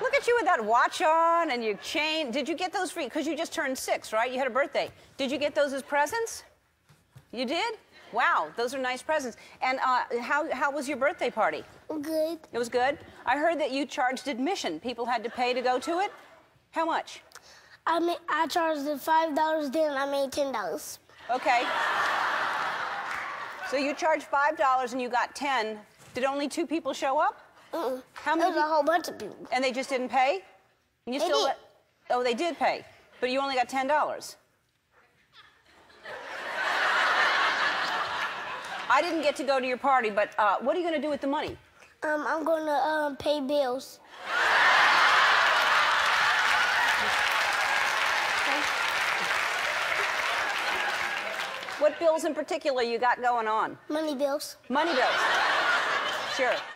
Look at you with that watch on and your chain. Did you get those free? Because you just turned six, right? You had a birthday. Did you get those as presents? You did? Wow, those are nice presents. And uh, how, how was your birthday party? Good. It was good? I heard that you charged admission. People had to pay to go to it. How much? I made, I charged the five dollars. Then I made ten dollars. Okay. So you charged $5 and you got 10. Did only two people show up? Mm-mm. How many? was a whole bunch of people. And they just didn't pay? And you They still did. let- Oh, they did pay. But you only got $10. I didn't get to go to your party, but uh, what are you going to do with the money? Um, I'm gonna um pay bills. What bills in particular you got going on? Money bills. Money bills. Sure.